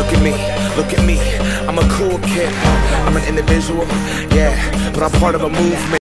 Look at me, look at me. I'm a cool kid. I'm an individual, yeah, but I'm part of a movement.